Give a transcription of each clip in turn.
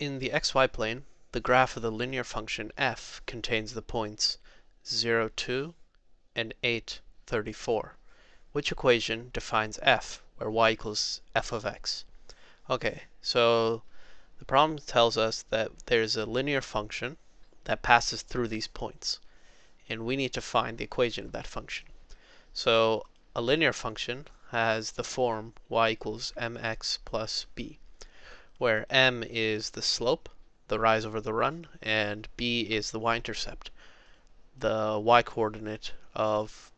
In the xy plane, the graph of the linear function f contains the points 0, 2 and 8, 34. Which equation defines f, where y equals f of x? Okay, so the problem tells us that there's a linear function that passes through these points. And we need to find the equation of that function. So a linear function has the form y equals mx plus b, where m is the slope, the rise over the run, and b is the y-intercept, the y-coordinate of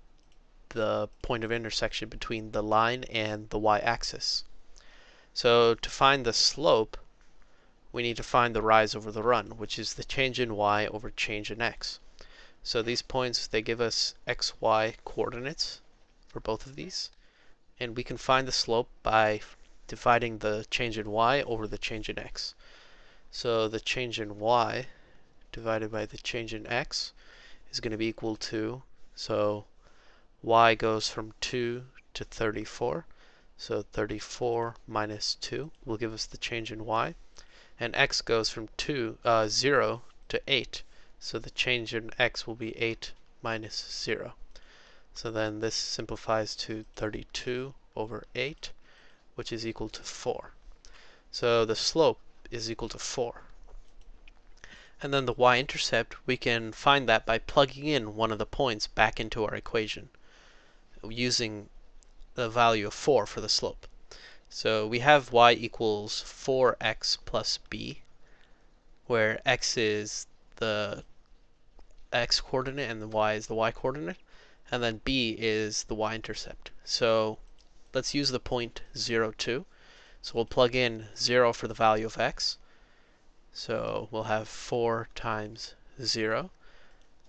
the point of intersection between the line and the y-axis. So to find the slope, we need to find the rise over the run, which is the change in y over change in x. So these points, they give us x, y coordinates for both of these. And we can find the slope by dividing the change in y over the change in x. So the change in y divided by the change in x is going to be equal to, so y goes from 2 to 34. So 34 minus 2 will give us the change in y. And x goes from 2, uh, 0 to 8. So the change in x will be 8 minus 0. So then this simplifies to 32 over 8, which is equal to 4. So the slope is equal to 4. And then the y-intercept, we can find that by plugging in one of the points back into our equation using the value of 4 for the slope. So we have y equals 4x plus b, where x is the x coordinate and the y is the y coordinate, and then b is the y-intercept. So let's use the point 0, 2. So we'll plug in 0 for the value of x. So we'll have 4 times 0.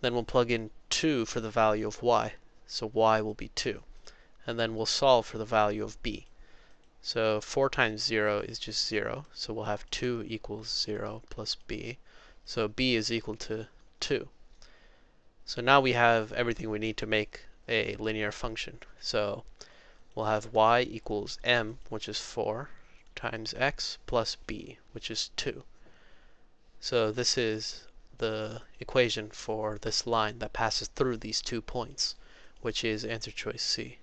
Then we'll plug in 2 for the value of y. So y will be 2 and then we'll solve for the value of b. So 4 times 0 is just 0, so we'll have 2 equals 0 plus b. So b is equal to 2. So now we have everything we need to make a linear function. So we'll have y equals m, which is 4, times x plus b, which is 2. So this is the equation for this line that passes through these two points, which is answer choice C.